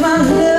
my love.